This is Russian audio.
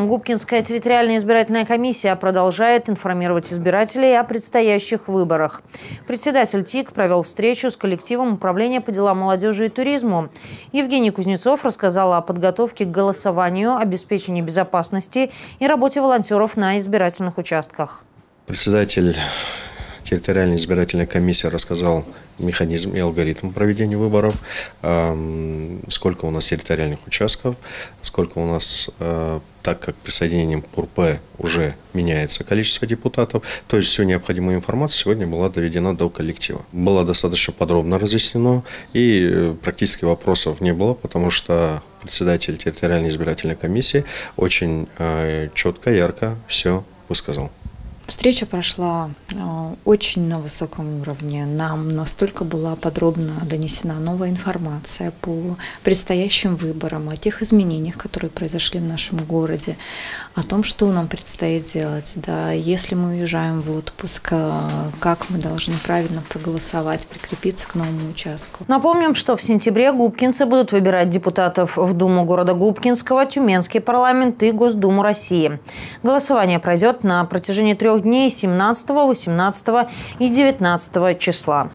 Губкинская территориальная избирательная комиссия продолжает информировать избирателей о предстоящих выборах. Председатель ТИК провел встречу с коллективом Управления по делам молодежи и туризму. Евгений Кузнецов рассказал о подготовке к голосованию, обеспечении безопасности и работе волонтеров на избирательных участках. Председатель территориальной избирательной комиссии рассказал механизм и алгоритм проведения выборов, сколько у нас территориальных участков, сколько у нас, э, так как присоединением ПУРП уже меняется количество депутатов, то есть всю необходимую информацию сегодня была доведена до коллектива. Было достаточно подробно разъяснено и э, практически вопросов не было, потому что председатель территориальной избирательной комиссии очень э, четко, ярко все высказал. Встреча прошла э, очень на высоком уровне. Нам настолько была подробно донесена новая информация по предстоящим выборам, о тех изменениях, которые произошли в нашем городе, о том, что нам предстоит делать. Да, если мы уезжаем в отпуск, э, как мы должны правильно проголосовать, прикрепиться к новому участку. Напомним, что в сентябре губкинцы будут выбирать депутатов в Думу города Губкинского, Тюменский парламент и Госдуму России. Голосование пройдет на протяжении трех трех дней 17, 18 и 19 числа.